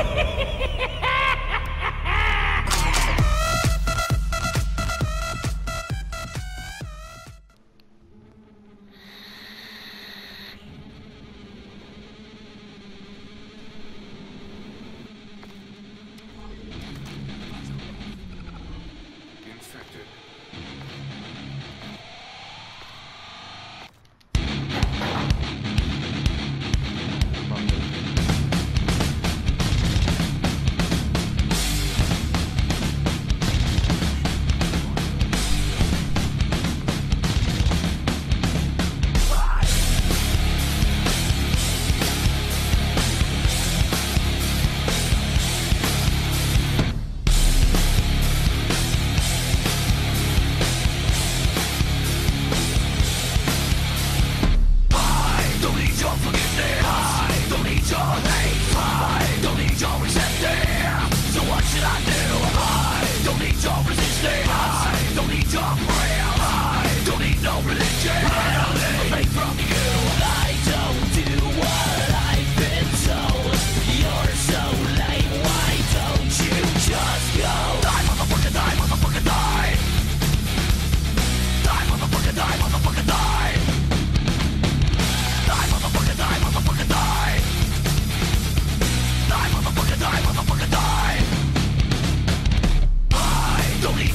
Ha ha ha! I don't need your resentment. So what should I do? I don't need your resistance.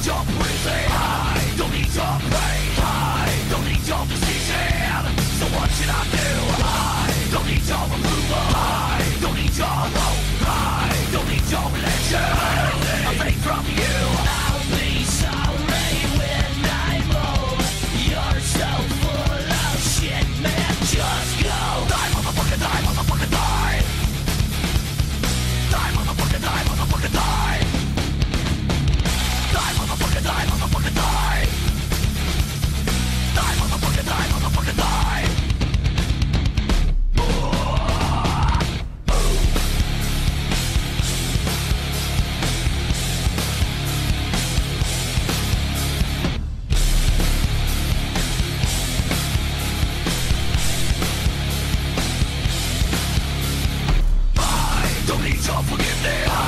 I don't need your pain. I don't need your decision. So what should I do? I don't need your approval. I don't need your hope. I don't need your religion. Nothing from you. I'll be sorry when I'm old. You're so full of shit, man. Just forgive their